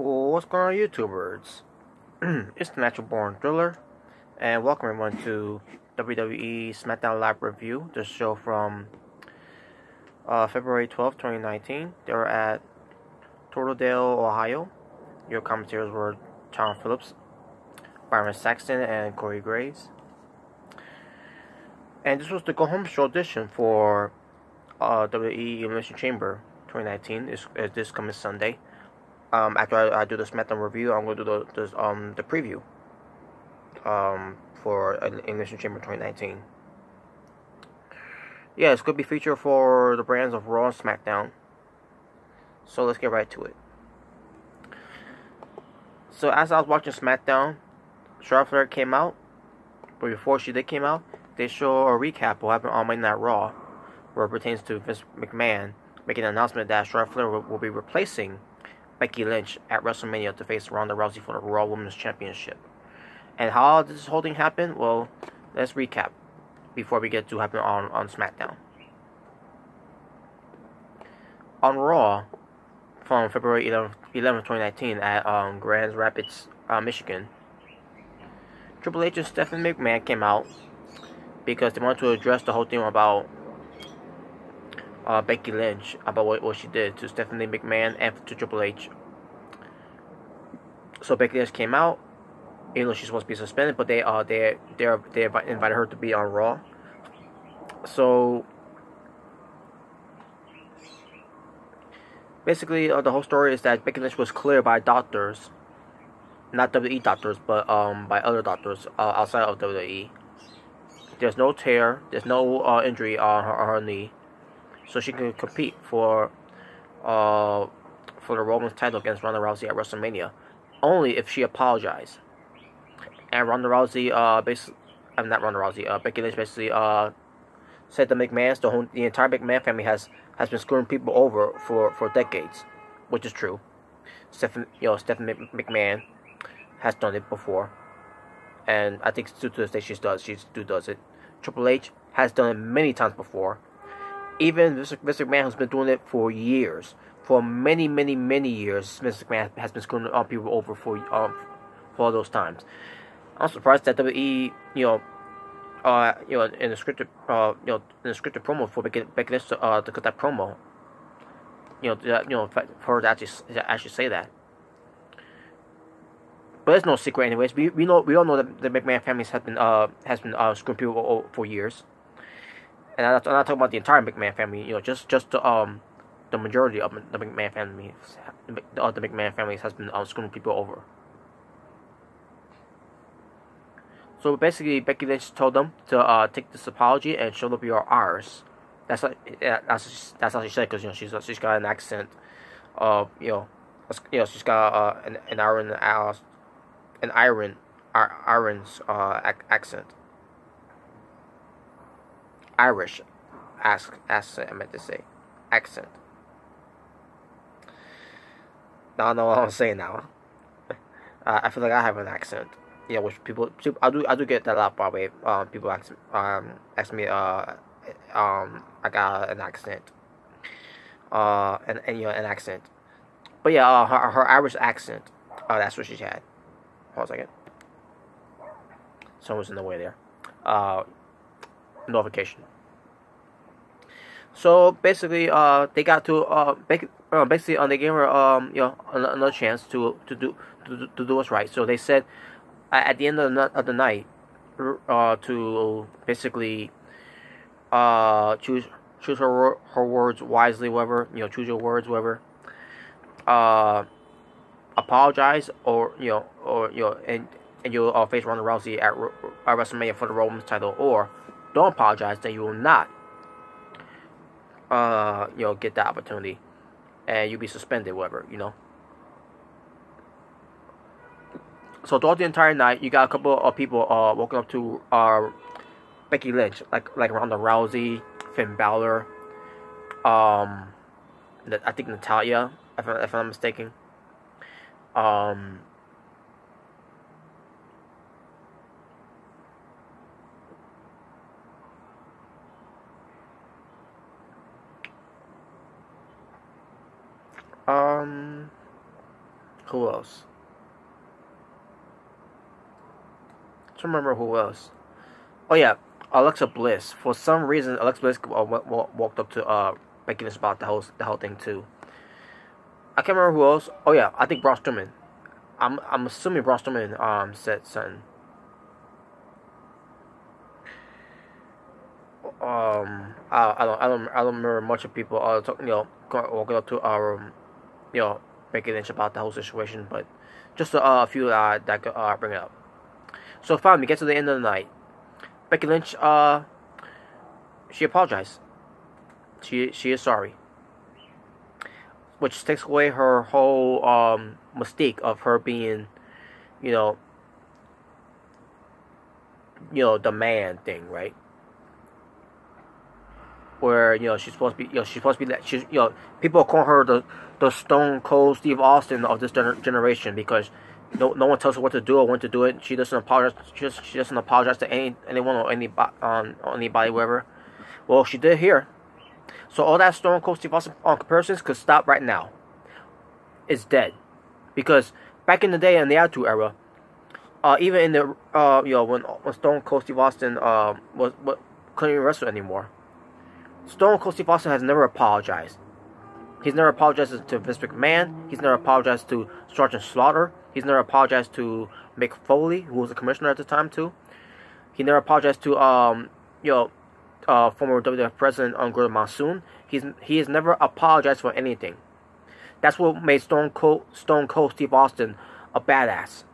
What's going on, YouTubers? it's the Natural Born Thriller, and welcome everyone to WWE SmackDown Live Review, the show from uh, February 12, 2019. They were at Tortodale, Ohio. Your commentators were Tom Phillips, Byron Saxton, and Corey Graves. And this was the go home show edition for uh, WWE Elimination Chamber 2019. Is this coming Sunday? Um, after I, I, do the SmackDown review, I'm going to do the, the, um, the preview um, for Elimination Chamber 2019. Yeah, it's going to be featured for the brands of Raw and SmackDown. So let's get right to it. So as I was watching SmackDown, Charlotte came out, but before she did came out, they show a recap of what happened on Monday Night Raw, where it pertains to Vince McMahon making an announcement that Charlotte will, will be replacing Becky Lynch at WrestleMania to face Ronda Rousey for the Raw Women's Championship. And how this whole thing happen? Well, let's recap before we get to happen on, on SmackDown. On Raw, from February 11, 11 2019 at um, Grand Rapids, uh, Michigan, Triple H and Stephanie McMahon came out because they wanted to address the whole thing about uh, Becky Lynch about what, what she did to Stephanie McMahon and to Triple H. So Becky Lynch came out, even though she's supposed to be suspended, but they uh they they they invited her to be on Raw. So basically, uh, the whole story is that Becky Lynch was cleared by doctors, not WWE doctors, but um by other doctors uh, outside of WWE. There's no tear, there's no uh, injury on her, on her knee so she can compete for uh, for the Roman's title against Ronda Rousey at WrestleMania, only if she apologized. And Ronda Rousey, uh, basically, I'm not Ronda Rousey, uh, Becky Lynch basically uh, said the McMahon's, the whole, the entire McMahon family has has been screwing people over for for decades, which is true. Stephen, you know, Stephanie McMahon has done it before, and I think to this day she does. She still does it. Triple H has done it many times before, even Mr. McMahon has been doing it for years. For many, many, many years, Mr. McMahon has been screwing all people over for um, for all those times. I'm surprised that WWE, you know, uh, you know, in the scripted, uh, you know, in the scripted promo for Becky, Becky Lynch to, uh, to cut that promo, you know, you know, for her to actually, to actually say that. But it's no secret, anyways. We we know we all know that the McMahon family has been uh has been uh screwing people for years and I'm not, talking about the entire McMahon family. You know, just just the um the majority of the McMahon family, the other McMahon families has been um, screwing people over. So basically, Becky Lynch told them to uh, take this apology and show up your ours. That's like that's that's how she said because you know she's she's got an accent, uh you know, you know she's got uh, an an iron uh, an iron iron's uh accent. Irish ask, accent, I meant to say. Accent. I know what I'm saying now. Uh, I feel like I have an accent. Yeah, which people, I do, I do get that a lot. Probably, um, people ask, um, ask me, uh, um, I got an accent, uh, and, and you know, an accent. But yeah, uh, her, her Irish accent, uh, that's what she had. Hold on a second. Someone's in the way there. Uh, notification. So basically, uh, they got to uh, uh basically, uh, the gave her um, you know, another chance to to do to, to do what's right. So they said at the end of the, of the night, uh, to basically uh choose choose her her words wisely, whatever you know, choose your words, whatever. Uh, apologize or you know, or you know, and and you'll uh, face Ronda Rousey at, at WrestleMania for the Roman's title, or don't apologize, then you will not, uh, you know, get that opportunity, and you'll be suspended, whatever, you know. So throughout the entire night, you got a couple of people uh walking up to uh Becky Lynch, like like Ronda Rousey, Finn Balor, um, that I think Natalya, if, I, if I'm mistaken. Um, Who else? I don't remember who else. Oh yeah, Alexa Bliss. For some reason, Alexa Bliss walked up to uh, Becky Lynch about the whole the whole thing too. I can't remember who else. Oh yeah, I think Braun Strowman. I'm I'm assuming Braun Strowman um said something. Um, I, I don't I don't I don't remember much of people uh talking you know walking up to our um, you know Becky Lynch about the whole situation, but just a few uh, that uh, bring it up. So finally, we get to the end of the night. Becky Lynch, uh, she apologized. She she is sorry, which takes away her whole um mistake of her being, you know, you know the man thing, right? Where you know she's supposed to be, you know, she's supposed to be that she's, you know, people call her the the Stone Cold Steve Austin of this gener- generation because no, no one tells her what to do or when to do it. She doesn't apologize. She, just, she doesn't apologize to any anyone or any um, anybody, whatever. Well, she did here. So all that Stone Cold Steve Austin on comparisons could stop right now. It's dead, because back in the day in the Attitude Era, uh, even in the uh, you know when when Stone Cold Steve Austin uh, was, was couldn't even wrestle anymore. Stone Cold Steve Austin has never apologized. He's never apologized to Vince McMahon. He's never apologized to Sergeant Slaughter. He's never apologized to Mick Foley, who was the commissioner at the time too. He never apologized to um, you know, uh, former WWF president Gorilla Monsoon. He's he has never apologized for anything. That's what made Stone Cold Stone Cold Steve Austin a badass.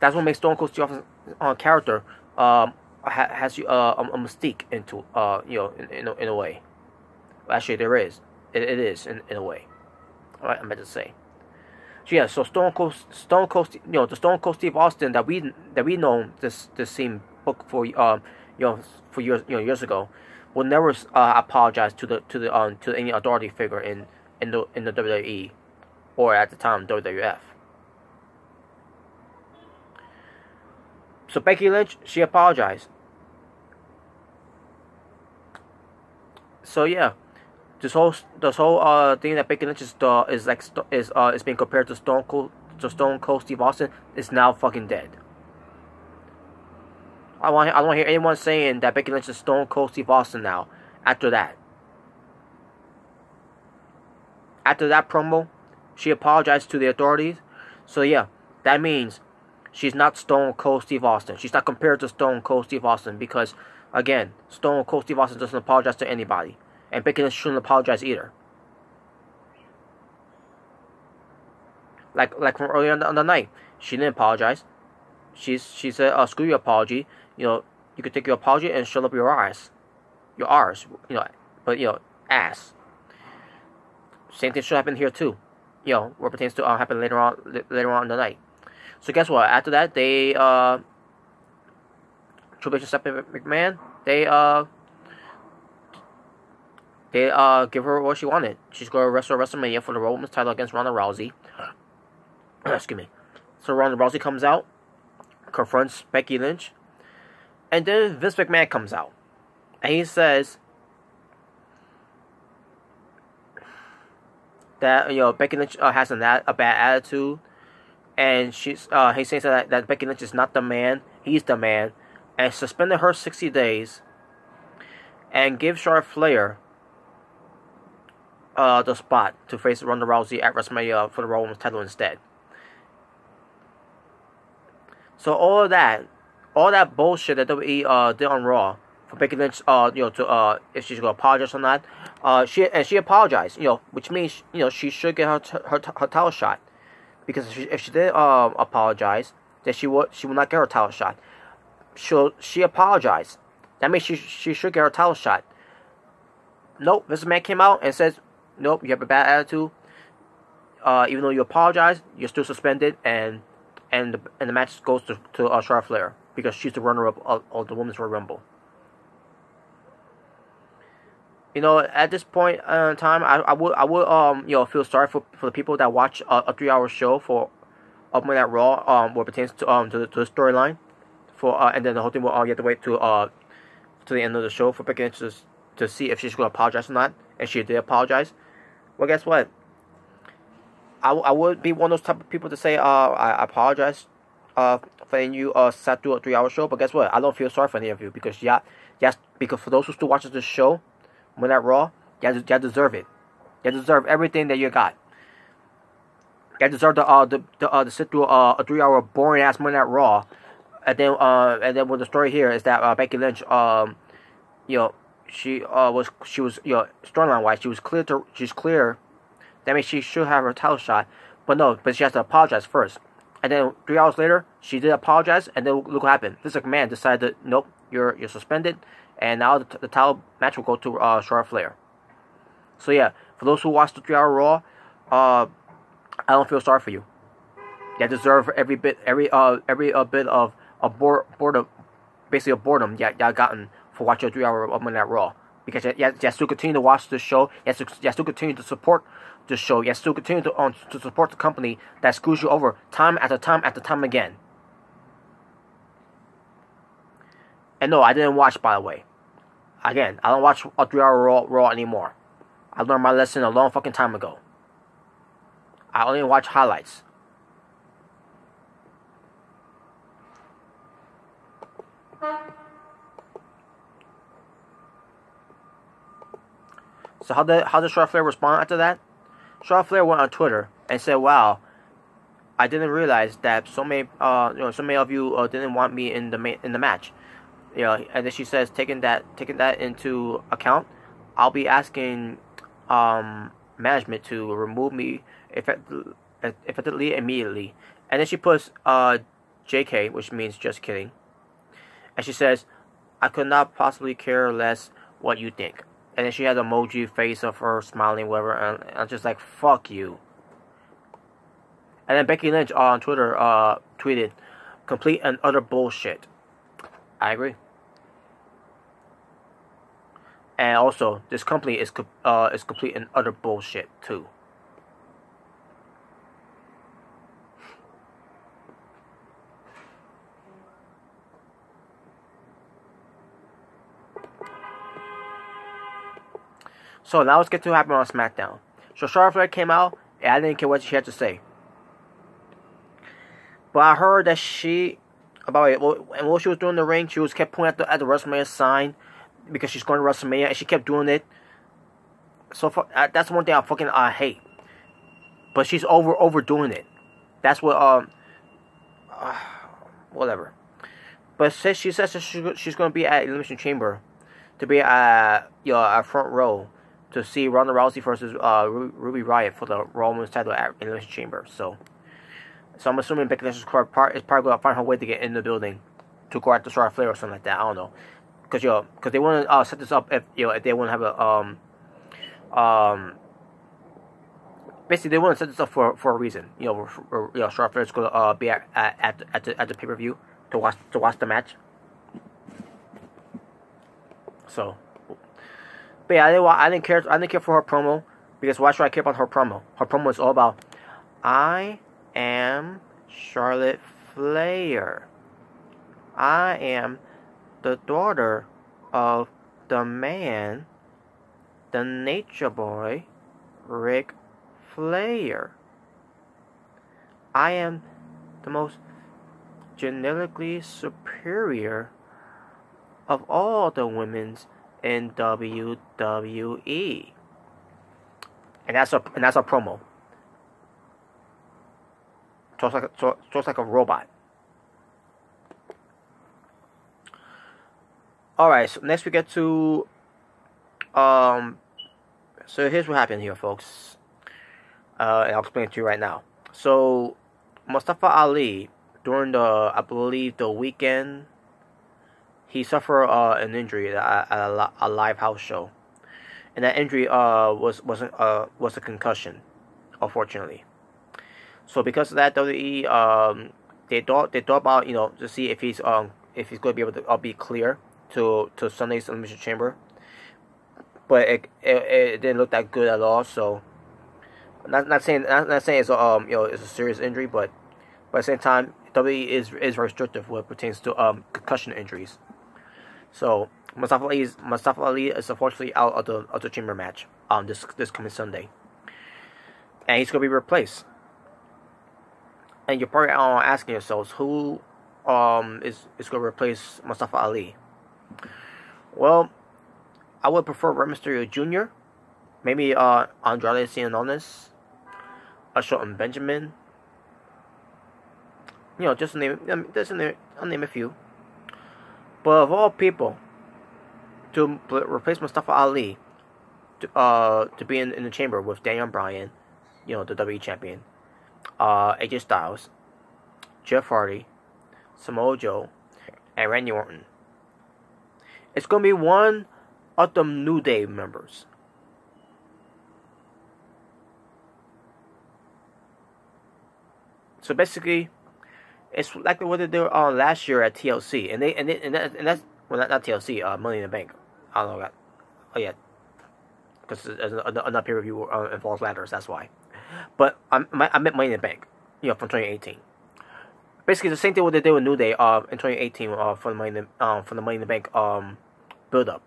That's what makes Stone Cold Steve Austin uh, character um, has you uh, a, a mystique into uh, you know in, in, a, in a way. Actually, there is. It, it is in, in a way. All right, I meant to say. So yeah, so Stone Cold, Stone Cold, you know, the Stone Cold Steve Austin that we that we know this this same book for um you know for years you know years ago, will never uh, apologize to the to the um to any authority figure in in the in the WWE, or at the time WWF. So Becky Lynch, she apologized. So yeah this whole this whole uh thing that Becky Lynch is uh, is like is uh is being compared to Stone Cold to Stone Cold Steve Austin is now fucking dead. I want I don't want to hear anyone saying that Becky Lynch is Stone Cold Steve Austin now. After that, after that promo, she apologized to the authorities. So yeah, that means she's not Stone Cold Steve Austin. She's not compared to Stone Cold Steve Austin because again, Stone Cold Steve Austin doesn't apologize to anybody. And Becky shouldn't apologize either. Like like from earlier on the, on the night, she didn't apologize. She's she said, uh, "Screw your apology. You know, you could take your apology and shut up your ass, your R's. You know, but you know, ass. Same thing should happen here too. You know, what pertains to uh, happen later on later on in the night. So guess what? After that, they uh, Triple H and Stephanie McMahon, they uh they uh give her what she wanted. She's going to wrestle WrestleMania for the Roman Women's title against Ronda Rousey. Excuse me. So Ronda Rousey comes out, confronts Becky Lynch, and then Vince McMahon comes out, and he says that you know Becky Lynch uh, has a, a bad attitude, and she's uh, he says that that Becky Lynch is not the man, he's the man, and suspended her sixty days, and give Charlotte Flair uh, the spot to face Ronda Rousey at WrestleMania for the Raw Women's title instead. So all that, all that bullshit that WWE uh, did on Raw for Becky Lynch, uh, you know, to uh, if she's gonna apologize or not, uh, she and she apologized, you know, which means you know she should get her her, her title shot, because if she, if she did uh, apologize, then she would she will not get her title shot. She she apologized. That means she she should get her title shot. Nope, this man came out and says nope, you have a bad attitude. Uh, even though you apologize, you're still suspended, and and the, and the match goes to to uh, Charlotte Flair because she's the runner up of, of, the Women's Royal Rumble. You know, at this point uh, in time, I, I would I would um you know feel sorry for, for the people that watch a, a three hour show for up that Raw um what pertains to um to, to the storyline for uh, and then the whole thing will all uh, you have to wait to uh to the end of the show for Becky to to see if she's going to apologize or not, and she did apologize. Well, guess what? I, I would be one of those type of people to say, uh, I, apologize, uh, for you uh sat through a three hour show. But guess what? I don't feel sorry for any of you because yeah, yes, because for those who still watches this show, when that Raw, you, you deserve it. Y'all deserve everything that you got. Y'all deserve the uh the the uh to sit through uh, a three hour boring ass Monday Night Raw, and then uh and then with the story here is that uh, Becky Lynch um, you know she uh was she was you know storyline wise she was clear to she's clear that means she should have her title shot. But no, but she has to apologize first. And then three hours later, she did apologize, and then look what happened. This man decided, nope, you're you're suspended, and now the, the title match will go to uh, Charlotte Flair. So yeah, for those who watched the three-hour Raw, uh, I don't feel sorry for you. You deserve every bit, every uh, every uh, bit of a bored, boredom, basically a boredom y'all, y'all gotten for watching a three-hour Monday Night Raw because you, you, you still continue to watch the show. You, you, you still continue to support the show. You still continue to, um, to support the company that screws you over time after time after time again. And no, I didn't watch, by the way. Again, I don't watch a three-hour Raw, Raw anymore. I learned my lesson a long fucking time ago. I only watch highlights. So how did how did Charlotte Flair respond after that? Charlotte Flair went on Twitter and said, "Wow, I didn't realize that so many uh you know so many of you uh, didn't want me in the ma- in the match." You know, and then she says, taking that taking that into account, I'll be asking um management to remove me effectively, effectively immediately. And then she puts uh JK, which means just kidding. And she says, I could not possibly care less what you think and then she had emoji face of her smiling, whatever, and I'm just like, fuck you. And then Becky Lynch on Twitter uh, tweeted, complete and utter bullshit. I agree. And also, this company is uh, is complete and utter bullshit too. So now let's get to what happened on SmackDown. So Charlotte Flair came out, and I didn't care what she had to say. But I heard that she, about it, and while she was doing the ring, she was kept pointing at the at the WrestleMania sign because she's going to WrestleMania, and she kept doing it. So for, that's one thing I fucking I hate. But she's over overdoing it. That's what um, uh, whatever. But says she says that she's going to be at Elimination Chamber to be at you know, front row to see Ronda Rousey versus uh, Ruby Riott for the Raw Women's title at Elimination Chamber. So, so I'm assuming Becky Lynch is probably going to find her way to get in the building to go after Charlotte Flair or something like that. I don't know, because yo, because they want to uh, set this up if you know if they want to have a um um basically they want to set this up for for a reason. You know, for, you know, Charlotte Flair is going to uh, be at at at the, at the pay per view to watch to watch the match. So but yeah, I didn't, I didn't care. I didn't care for her promo because why should I care about her promo? Her promo is all about I am Charlotte Flair. I am the daughter of the man, the nature boy, Ric Flair. I am the most genetically superior of all the women's in WWE. And that's a and that's a promo. Talks like a, talks like a robot. All right, so next we get to um so here's what happened here, folks. Uh, and I'll explain it to you right now. So Mustafa Ali during the I believe the weekend he suffered uh, an injury at, a, a, live house show, and that injury uh, was wasn't uh, was a concussion, unfortunately. So because of that, WWE um, they thought they thought about you know to see if he's um if he's going to be able to uh, be clear to to Sunday's Elimination Chamber, but it, it, it didn't look that good at all. So not not saying not, not saying it's um you know it's a serious injury, but but at the same time WWE is is restrictive when it pertains to um concussion injuries. So Mustafa Ali is Mustafa Ali is unfortunately out of the of the chamber match um this this coming Sunday, and he's gonna be replaced and you're probably uh, asking yourselves who um, is is going to replace Mustafa Ali. Well, I would prefer Rey Mysterio Jr. Maybe uh, Andrade Cien Shelton Benjamin. You know, just name, just name, I'll name a few. But of all people, to replace Mustafa Ali, to, uh, to be in, in the chamber with Daniel Bryan, you know, the WWE champion, uh, AJ Styles, Jeff Hardy, Samoa Joe, and Randy Orton. It's going to be one of the New Day members. So basically, it's like what they did on last year at TLC, and they and they, and, that, and that's well not, not TLC, uh, Money in the Bank. I don't know that. Oh yeah, because another pay-per-view uh, involves ladders. That's why. But I'm, I meant Money in the Bank, you know, from 2018. Basically, the same thing what they did with New Day uh, in 2018 uh, for the Money in the, um, for the Money in the Bank um, build up,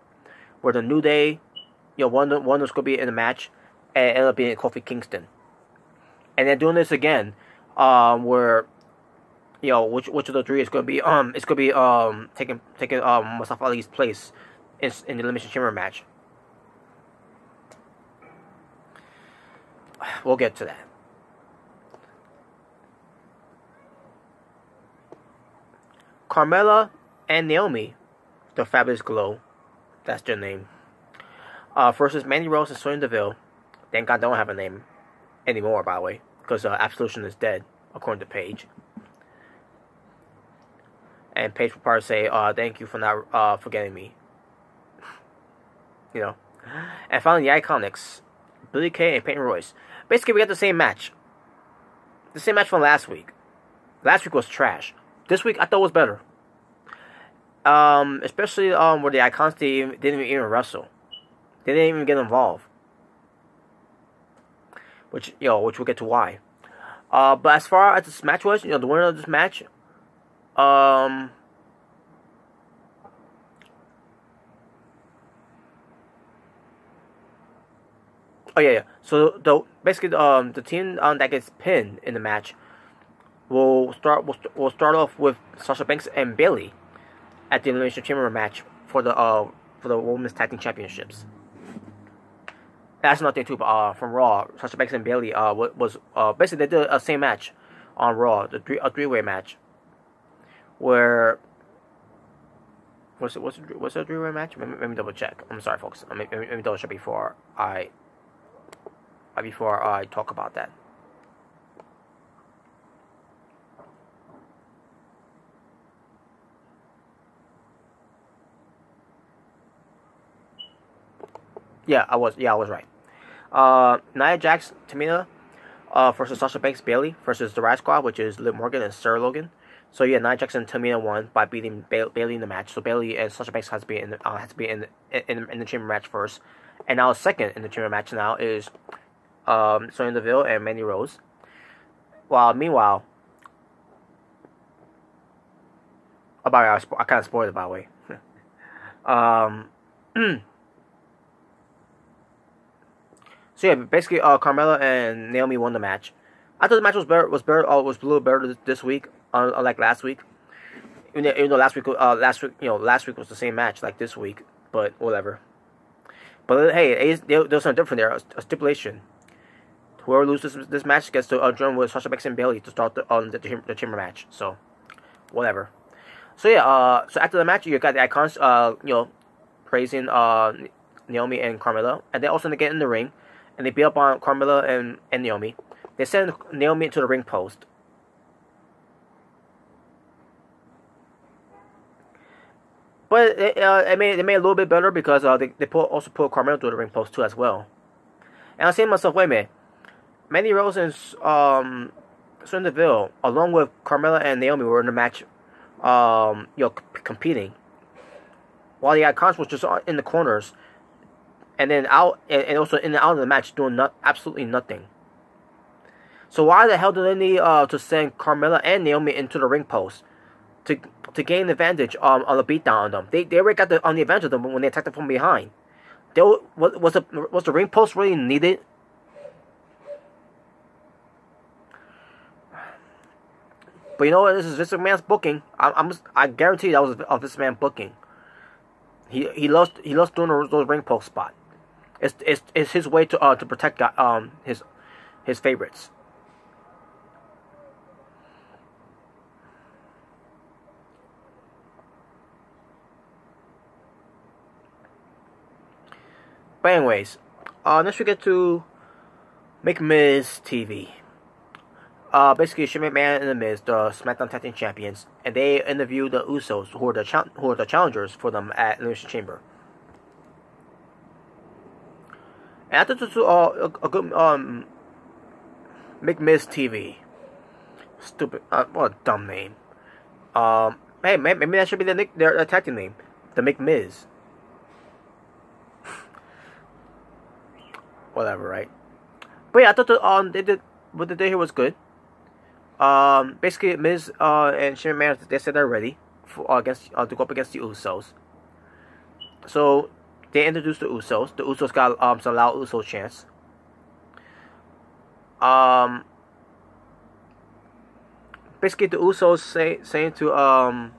where the New Day, you know, one one was gonna be in the match, and ended up being Kofi Kingston, and they're doing this again, um, where you know which which of the three is gonna be um it's gonna be um taking taking um Mustafa Ali's place in in the elimination chamber match. We'll get to that. Carmella and Naomi, the Fabulous Glow, that's their name, uh, versus Mandy Rose and Sonya Deville. Thank God they don't have a name anymore, by the way, because uh, Absolution is dead, according to Paige. And Paige will probably say, uh, thank you for not uh, forgetting me. you know. And finally, the Iconics, Billy Kay and Peyton Royce. Basically, we got the same match. The same match from last week. Last week was trash. This week I thought was better. Um, especially um where the icons didn't, didn't even wrestle. They didn't even get involved. Which you know, which we'll get to why. Uh, but as far as this match was, you know, the winner of this match, um, oh yeah, yeah. So the basically um the team um, that gets pinned in the match We'll start. We'll, we'll start off with Sasha Banks and Bayley at the Elimination Chamber match for the uh for the Women's Tag Team Championships. That's nothing too. Uh, from Raw, Sasha Banks and Bayley uh was uh basically they did a same match on Raw, the three a three way match, where was it was it was it a three way match? Let me, let me, double check. I'm sorry, folks. Let me, let me double check before I before I talk about that. Yeah, I was. Yeah, I was right. Uh, Nia Jax, Tamina, uh, versus Sasha Banks, Bayley versus the Riot Squad, which is Liv Morgan and Sarah Logan. So yeah, Nia Jax and Tamina won by beating ba- Bayley in the match. So Bayley and Sasha Banks has to be in the, uh, has to be in, in in the chamber match first, and now second in the chamber match now is um, Sonya Deville and Mandy Rose. While meanwhile, oh, by the way, I, I kind of spoiled it by the way. um. So yeah, basically, uh, Carmella and Naomi won the match. I thought the match was better, was better, uh, was a little better this week, uh, unlike last week. Even though last week, uh, last week, you know, last week was the same match like this week, but whatever. But hey, there's something different there. A, stipulation: whoever loses this, match gets to uh, join with Sasha Banks and Bayley to start the um, the, the chamber match. So, whatever. So yeah, uh, so after the match, you got the icons, uh, you know, praising uh Naomi and Carmella, and they also get in the ring and they beat up on Carmella and, and Naomi. They send Naomi into the ring post. But it, uh, it made it made it a little bit better because uh, they they put, also put Carmella to the ring post too as well. And I was saying to myself, wait a minute, Mandy Rose and um, Sonya Deville, along with Carmella and Naomi, were in the match, um, you know, competing. While the Icons was just in the corners, and then out and also in and out of the match doing not, absolutely nothing. So why the hell do they need uh, to send Carmella and Naomi into the ring post to to gain advantage um, on the beatdown on them? They they already got the on the advantage of them when they attacked them from behind. They was was the was the ring post really needed? But you know what? This is Vince McMahon's booking. I, I'm I guarantee that was a Vince McMahon booking. He he loves he loves doing those, those ring post spot. It's it's it's his way to uh to protect um his his favorites. But anyways, uh, next we get to McMiz TV. Uh, basically, Shane McMahon and The Miz, the SmackDown Tag Team Champions, and they interview the Usos, who are the who are the challengers for them at Elimination Chamber. And I thought this was uh, a, a good um McMiz TV. Stupid, uh, what a dumb name. Um, hey, maybe that should be the nick, their tag team name, the McMiz. Whatever, right? But yeah, I thought the um they did what they did here was good. Um, basically, Miz uh and Shane McMahon they said they're ready for uh, against uh, to go up against the Usos. So they introduced the Usos. The Usos got um some loud Uso chance. Um, basically the Usos say saying to um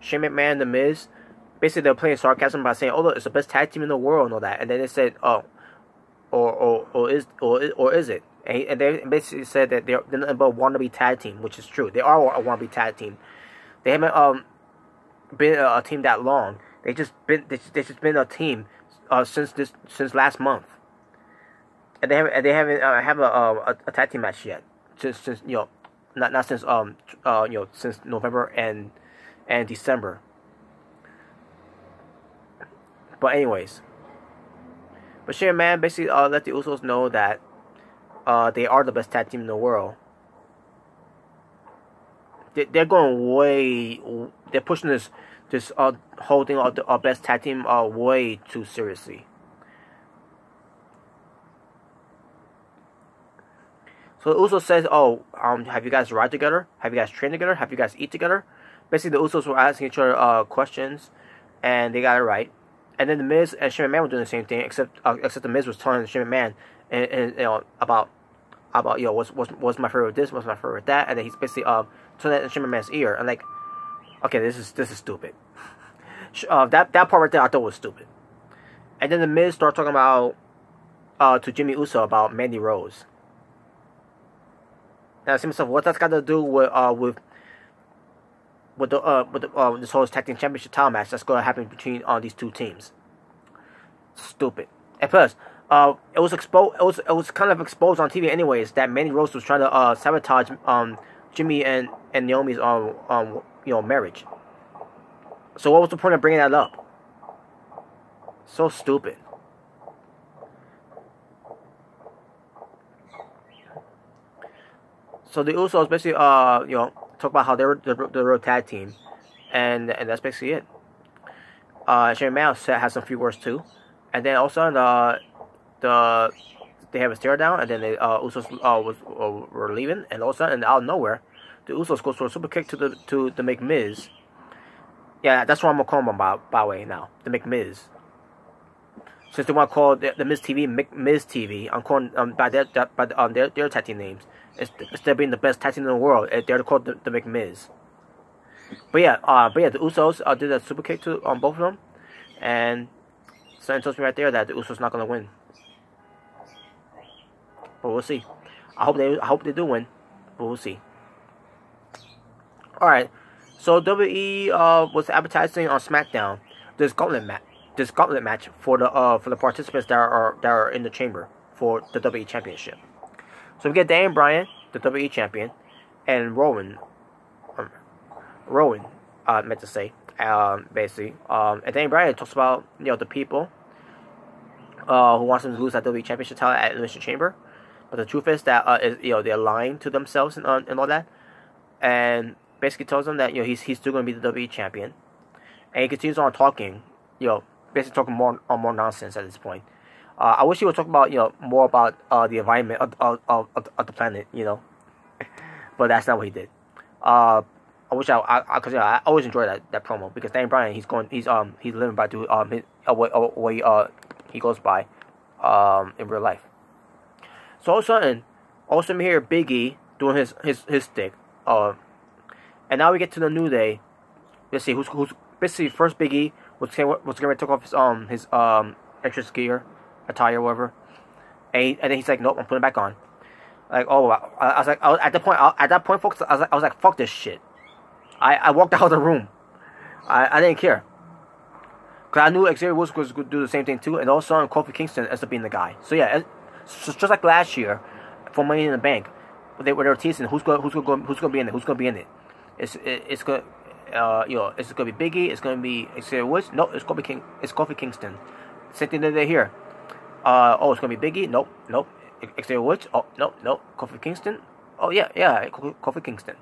Shane McMahon the Miz. Basically, they're playing sarcasm by saying, "Oh, look, it's the best tag team in the world," and all that. And then they said, "Oh, or or or is or or is it? And, and they basically said that they're, they're nothing but wannabe tag team, which is true. They are a wannabe tag team. They haven't um been a, team that long. They just been they they just been a team uh, since this since last month, and they haven't they haven't uh, have a, a a tag team match yet since since you know not not since um uh you know since November and and December. But anyways, but Shane Man basically uh, let the Usos know that uh, they are the best tag team in the world. They, are going way. They're pushing this this uh, of the uh, best tag team uh, way too seriously. So the Usos says, "Oh, um, have you guys ride together? Have you guys trained together? Have you guys eat together?" Basically, the Usos were asking each other uh, questions, and they got it right. And then the Miz and Shane McMahon were doing the same thing, except uh, except the Miz was telling Shane McMahon and, and you know about about know what's what's, what's my favorite this, what's my favorite that, and then he's basically um turning that in Shane McMahon's ear. and like, okay, this is this is stupid. uh, that that part right there I thought was stupid. And then the Miz started talking about uh to Jimmy Uso about Mandy Rose. And I see myself, what that's got to do with uh with with the uh with the, uh, this whole tag team championship title match that's going to happen between uh, these two teams. Stupid. And plus, uh, it was exposed. It was it was kind of exposed on TV anyways that Mandy Rose was trying to uh sabotage um Jimmy and and Naomi's um um you know marriage. So what was the point of bringing that up? So stupid. So the Usos basically uh you know talk about how they're the, the road tag team, and and that's basically it. Uh, Shane McMahon has some few words too, and then also the the they have a stare down, and then the uh, Usos uh, was uh, were leaving, and all of a sudden out of nowhere, the Usos goes for a super kick to the to the McMiz. Yeah, that's what I'm gonna call them by by way now, the McMiz. Since they want to call the, the Miz TV McMiz TV, I'm calling um, by their by um, their their tag team names instead of being the best tag team in the world, eh, they're called the, the McMiz. But yeah, uh, but yeah, the Usos uh, did a super kick to on both of them, and something tells me right there that the Usos not gonna win. But we'll see. I hope they I hope they do win, but we'll see. All right, so WWE uh, was advertising on SmackDown this gauntlet match, this gauntlet match for the uh, for the participants that are that are in the chamber for the WWE Championship. So we get Daniel Bryan, the WWE champion, and Rowan, um, Rowan, uh, meant to say, um, basically. Um, and Daniel Bryan talks about you know the people uh, who wants him to lose that WWE championship title at Elimination Chamber, but the truth is that uh, is, you know they're lying to themselves and, uh, and all that, and basically tells them that you know he's he's still going to be the WWE champion, and he continues on talking, you know, basically talking more on more nonsense at this point. Uh, I wish he would talk about you know more about uh, the environment of, of, of, of, the planet, you know, but that's not what he did. Uh, I wish I, I, cause I always enjoy that, that promo because Dan Bryan he's going he's um he's living by to um his, uh, way, uh, way uh he goes by um in real life. So all of a sudden, all of a sudden here Biggie doing his his his stick uh And now we get to the new day. Let's see who's who's basically first Biggie was was going to take off his um his um entrance gear, attire, or whatever. And, he, and then he's like, nope, I'm putting it back on. Like, oh, I, I was like, I was, at the point, I, at that point, folks, I was like, I was like, fuck this shit. I, I walked out of the room. I, I didn't care. Cause I knew Xavier Woods was going to do the same thing too, and also Kofi Kingston ends up being the guy. So yeah, it's just like last year for Money in the Bank, they were teasing who's going who's to who's going to be in it, who's going to be in it. It's it, it's going uh you know it's going to be Biggie, it's going to be Xavier Woods. No, it's Kofi King, it's Kofi Kingston. Same thing that they hear. Uh oh, it's to be Biggie. Nope, nope. Xavier Woods. Oh nope, nope. Kofi Kingston. Oh yeah, yeah, Kofi Kingston.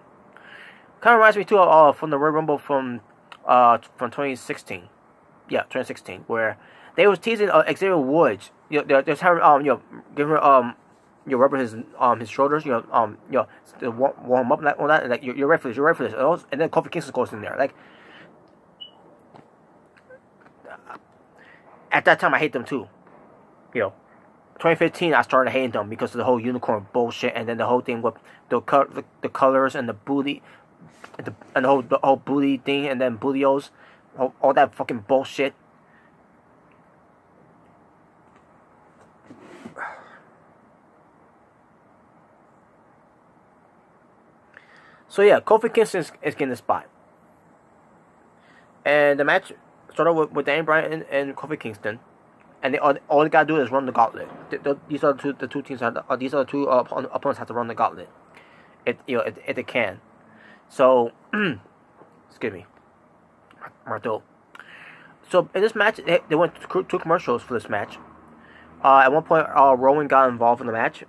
Kind of reminds me too of uh, from the Royal Rumble from uh from 2016 yeah, 2016, where they was teasing uh, Xavier Woods. You know, they're, they're having, um, you know, giving um, you know, rubbing his um his shoulders, you know, um, you know, warm, up that, all that, and like you're, you're ready for this, you're ready for this, and, also, and then Kofi Kingston goes in there, like. At that time, I hate them too. You know, 2015, I started hating them because of the whole unicorn bullshit, and then the whole thing with the the, the colors and the booty, and the, and the whole the whole booty thing, and then Booty-O's all, all that fucking bullshit. So yeah, Kofi Kingston is, is getting the spot. And the match started with, with Daniel Bryan and, and Kofi Kingston. And they, all, all they gotta do is run the gauntlet. The, the, these are the two, the two teams, have, uh, these are the two uh, opponents have to run the gauntlet. If, you know, if, if they can. So, excuse me. Martel. So in this match, they, they went to two commercials for this match. Uh, at one point, uh, Rowan got involved in the match,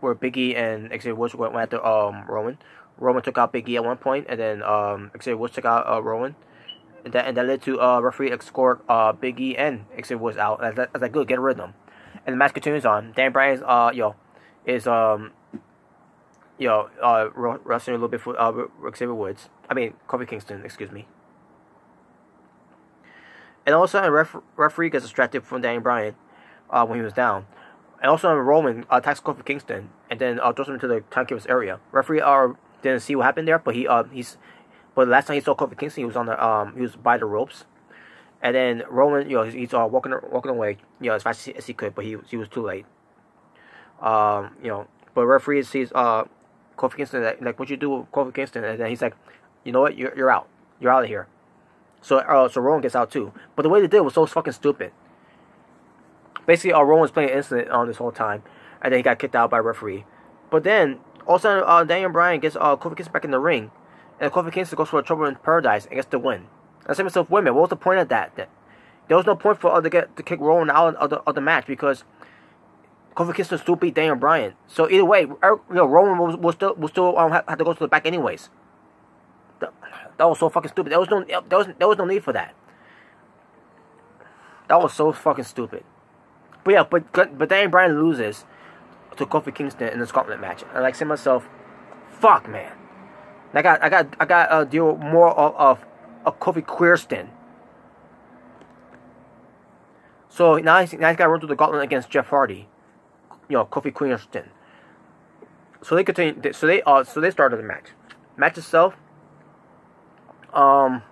where Biggie and Xavier Woods went after um, Rowan. Rowan took out Biggie at one point, and then um, Xavier Woods took out uh, Rowan. And that, that led to uh, referee escort uh, Biggie and Xavier Woods out. I was like, good, get rid of them. And the match continues on. Dan Bryan's, uh, yo, is, um, yo, uh, wrestling a little bit for uh, Xavier Woods. I mean, Kofi Kingston, excuse me. And also, a ref- referee gets distracted from Daniel Bryan uh, when he was down. And also, Rowan attacks Kofi Kingston and then uh, throws him into the timekeeper's area. Referee uh, didn't see what happened there, but he uh, he's but last time he saw Kofi Kingston, he was on the um he was by the ropes. And then Rowan, you know, he's, he's uh, walking walking away, you know, as fast as he could, but he he was too late. Um, you know, but referee sees uh Kofi Kingston like, like what you do with Kofi Kingston, and then he's like, you know what, you're you're out, you're out of here. So uh, so Rowan gets out too. But the way they did was so fucking stupid. Basically, uh, Rowan was playing innocent on this whole time, and then he got kicked out by referee. But then all of a sudden, uh, Daniel Bryan gets uh, Kofi Kingston back in the ring, and Kofi Kingston goes for a trouble in paradise and gets the win. I say to myself, wait a minute, what was the point of that? that there was no point for to get to kick Rowan out of the, of the match because Kofi Kingston still beat Daniel Bryan. So either way, er, you know, Rowan will, will still will still um, have, have to go to the back anyways. That was so fucking stupid. There was no there was there was no need for that. That was so fucking stupid. But yeah, but but then Bryan loses to Kofi Kingston in the gauntlet match. And like say myself, fuck man. I got I got I got uh, deal more of, of of Kofi Queerston. So now he's, now he's got to run through the gauntlet against Jeff Hardy. You know, Kofi Queerston. So they continue. So they uh so they started the match. Match itself um,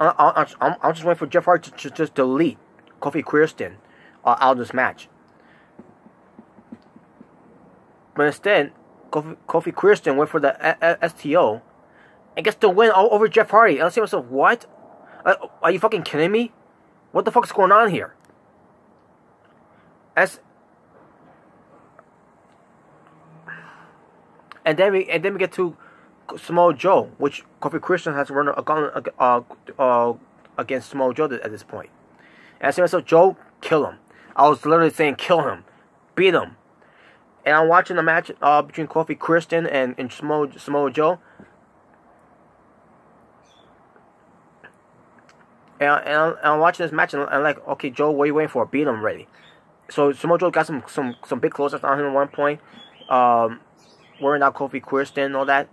I, I, I'm just waiting for Jeff Hardy to, to just delete Kofi Queerston uh, out of this match. But instead, Kofi, Kofi Queerston went for the STO and gets the win all over Jeff Hardy. And I say to myself, what? Uh, are you fucking kidding me? What the fuck is going on here? As and then we and then we get to Samoa Joe, which Kofi Christian has run a gun uh, uh, against Samoa Joe at this point. And I said myself, Joe, kill him. I was literally saying, kill him, beat him. And I'm watching the match uh, between Kofi Christian and, and Samoa, Samoa Joe. And, and, I'm, and I'm watching this match and I'm like, okay, Joe, what are you waiting for? Beat him already. So Samoa Joe got some some some big close-ups on him at one point. Um, wearing out Kofi Christian and all that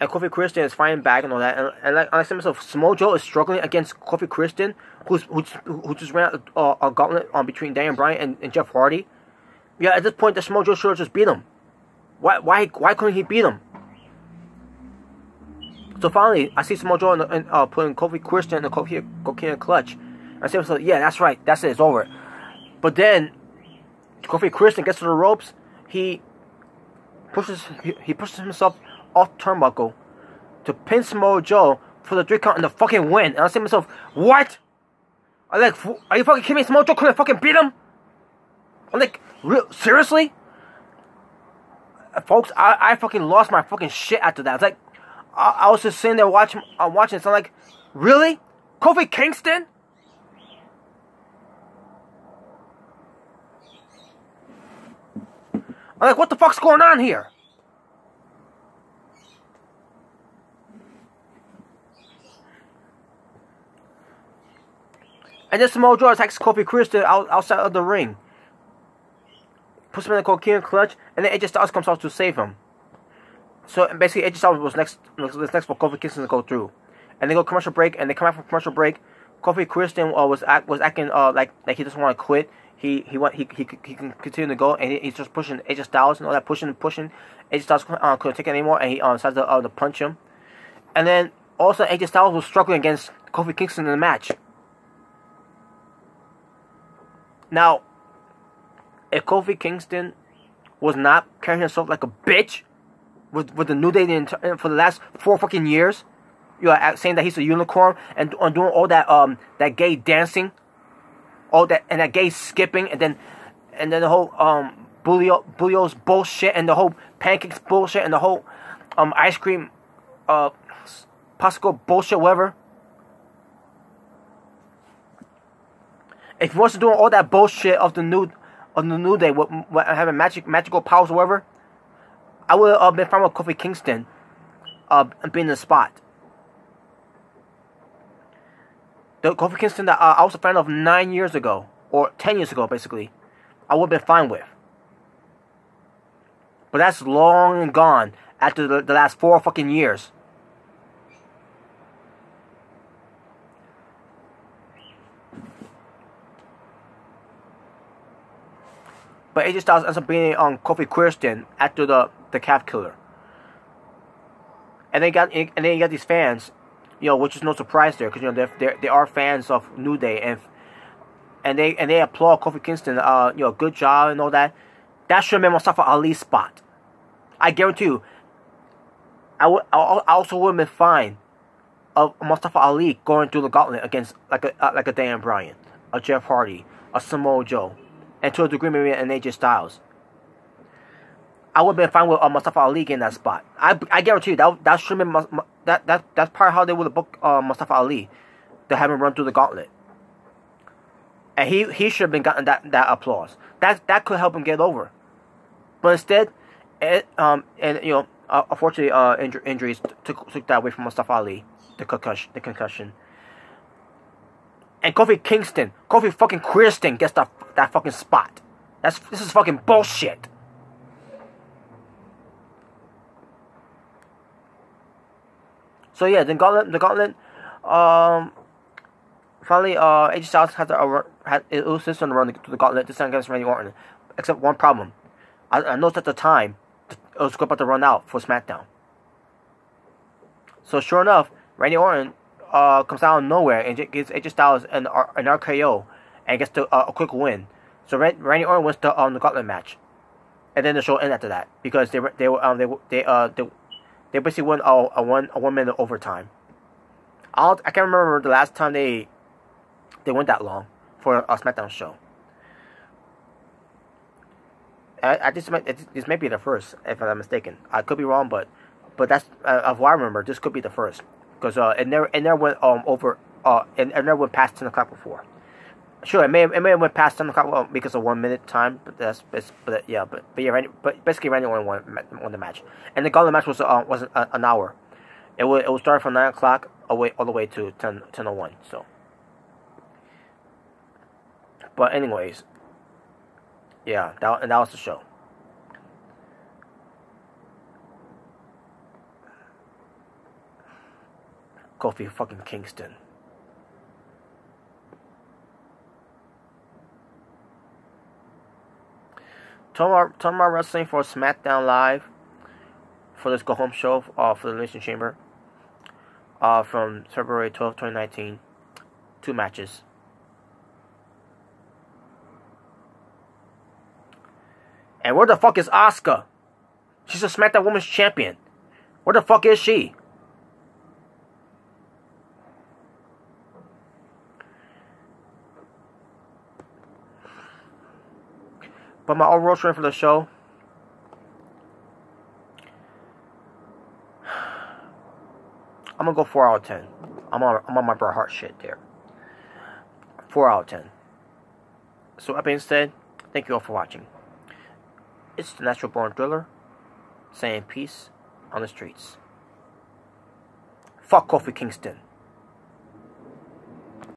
and Kofi Christian is fighting back and all that. And, and like I said myself, Joe is struggling against Kofi Christian, who's who's who just ran a, a, gauntlet on between Daniel Bryan and, and Jeff Hardy. Yeah, at this point, the Joe should have just beat him. Why why why couldn't he beat him? So finally, I see Samoa Joe in, uh, putting Kofi Kingston in the Kofi, Kofi clutch. I say, so, yeah, that's right. That's it. It's over. But then, Kofi Kingston gets to the ropes. He pushes he, he pushes himself off turnbuckle to pin Samoa Joe for the three count and the fucking win. And I say to myself, what? I like, are you fucking kidding me? Joe couldn't fucking beat him? Like, real, seriously? Folks, I, I fucking lost my fucking shit after that. It's like, I, I was just sitting there watching, I'm uh, watching, so I'm like, really? Kofi Kingston? I'm like, what the fuck's going on here? And then Samoa Joe attacks Kofi out, outside of the ring. Puts him in the Coquina clutch, and then AJ Styles comes out to save him. So basically, AJ Styles was next, was next for Kofi Kingston to go through. And they go commercial break, and they come out from commercial break. Kofi Kingston uh, was act, was acting uh, like like he doesn't want to quit. He he want he, he he can continue to go, and he, he's just pushing AJ Styles and all that, pushing and pushing. AJ Styles uh, couldn't take it anymore, and he uh, decides to, uh, to punch him. And then also AJ Styles was struggling against Kofi Kingston in the match. Now, if Kofi Kingston was not carrying himself like a bitch with with the New Day for the last four fucking years, you are saying that he's a unicorn and on doing all that um that gay dancing, all that and that gay skipping and then and then the whole um Booty-O Booty-O's bullshit and the whole pancakes bullshit and the whole um ice cream uh popsicle bullshit whatever. If he wants to do all that bullshit of the new of the new day with, with having magic magical powers or whatever, I would have uh, been fine with Kofi Kingston uh being in the spot. The Kofi Kingston that uh, I was a fan of nine years ago or ten years ago, basically, I would have been fine with. But that's long gone after the, the last four fucking years. But AJ Styles ends up being on Kofi Kingston after the the calf killer. And they got and then you got these fans, you know, which is no surprise there because you know they're, they're, they are fans of New Day and and they and they applaud Kofi Kingston, uh, you know, good job and all that. That should have been Mustafa Ali's spot. I guarantee you. I would I also would have been fine of Mustafa Ali going through the gauntlet against like a uh, like a Dan Bryan, a Jeff Hardy, a Samoa Joe and to a degree maybe an AJ Styles. I would have been fine with uh, Mustafa Ali getting that spot. I, I guarantee you that that should have been that that that's part how they would have booked uh, Mustafa Ali, to have him run through the gauntlet. And he he should have been gotten that that applause. That that could help him get over. But instead, it um and you know uh, unfortunately uh injur- injuries took took that away from Mustafa Ali, the concussion the concussion. And Kofi Kingston, Kofi fucking Kingston gets that that fucking spot. That's this is fucking bullshit. So yeah, the gauntlet, the gauntlet, um, finally, uh, AJ Styles had to uh, had it was his turn to run to the gauntlet this time against Randy Orton, except one problem. I, I noticed at the time it was about to run out for SmackDown. So sure enough, Randy Orton uh, comes out of nowhere and gets AJ Styles an, an RKO and gets to, uh, a quick win. So Randy Orton wins the um the gauntlet match, and then the show ends after that because they they were um they they uh they, they basically won a, a one a one minute overtime. I'll, I can't remember the last time they they went that long for a SmackDown show. I, I this might this may be the first if I'm not mistaken. I could be wrong, but but that's uh, of what I remember. This could be the first because uh, it never it never went um over uh it, it never went past ten o'clock before. Sure, it may have, it may have went past ten o'clock well, because of one minute time, but that's but, but yeah, but but yeah, Randy, but basically Randy only won, won the match, and the gauntlet match was uh, was an, an hour. It will it will start from nine o'clock away all the way to 10, 10 So, but anyways, yeah, that and that was the show. Kofi fucking Kingston. Talking about, wrestling for SmackDown Live for this go home show uh, for the Elimination Chamber. uh, from February 12, 2019. Two matches. And where the fuck is Asuka? She's a SmackDown Women's Champion. Where the fuck is she? But my overall strength for the show. I'm gonna go four out of ten. I'm on I'm on my Bret Hart shit there. Four out of ten. So that being said, thank you all for watching. It's the Natural Born Thriller, saying peace on the streets. Fuck Kofi Kingston.